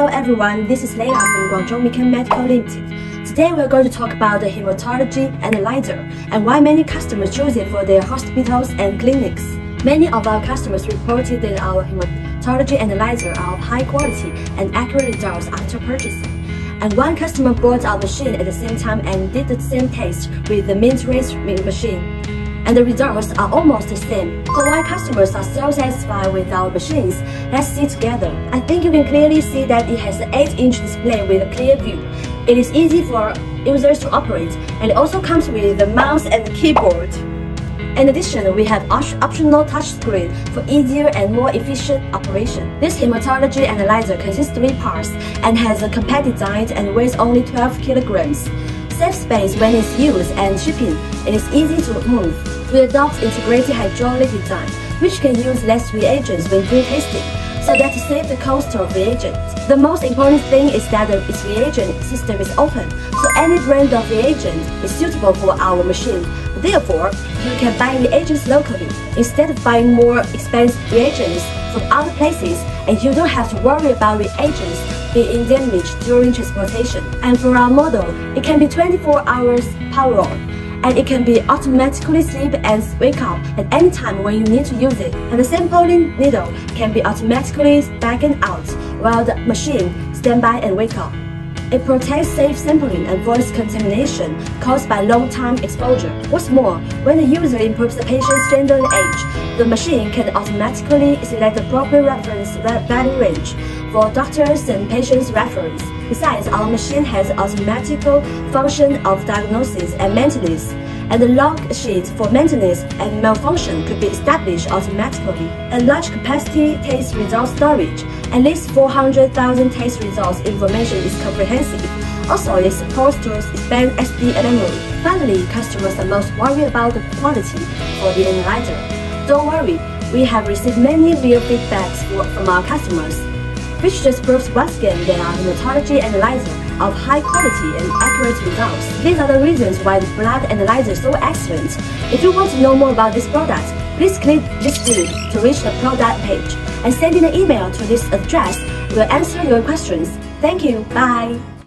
Hello everyone, this is Leila from Guangzhou MeCan Medical Limited. Today we are going to talk about the hematology analyzer and why many customers choose it for their hospitals and clinics. Many of our customers reported that our hematology analyzer are of high quality and accurate results after purchasing. And one customer bought our machine at the same time and did the same test with the Mindray machine and the results are almost the same. So why customers are so satisfied with our machines? Let's see together. I think you can clearly see that it has an 8-inch display with a clear view. It is easy for users to operate and it also comes with the mouse and keyboard. In addition, we have optional touchscreen for easier and more efficient operation. This hematology analyzer consists three parts and has a compact design and weighs only 12 kilograms saves space when it's used and shipping. It is easy to move. We adopt integrated hydraulic design, which can use less reagents when doing testing, so that to save the cost of reagents. The most important thing is that its reagent system is open, so any brand of reagent is suitable for our machine. Therefore, you can buy reagents locally instead of buying more expensive reagents from other places, and you don't have to worry about reagents being damaged during transportation. And for our model, it can be 24 hours power on, and it can be automatically sleep and wake up at any time when you need to use it. And the sampling needle can be automatically back and out while the machine stand by and wake up. It protects safe sampling and avoids contamination caused by long-time exposure. What's more, when the user inputs the patient's gender and age, the machine can automatically select the proper reference value range for doctors and patients' reference. Besides, our machine has automatic function of diagnosis and maintenance and the log sheet for maintenance and malfunction could be established automatically. A large capacity test result storage, at least 400,000 test results information is comprehensive. Also, it supports to expand SD memory. Finally, customers are most worried about the quality for the analyzer. Don't worry, we have received many real feedbacks from our customers which just proves once again that our hematology analyzer of high quality and accurate results. These are the reasons why the blood analyzer is so excellent. If you want to know more about this product, please click this link to reach the product page and send in an email to this address. We'll answer your questions. Thank you. Bye.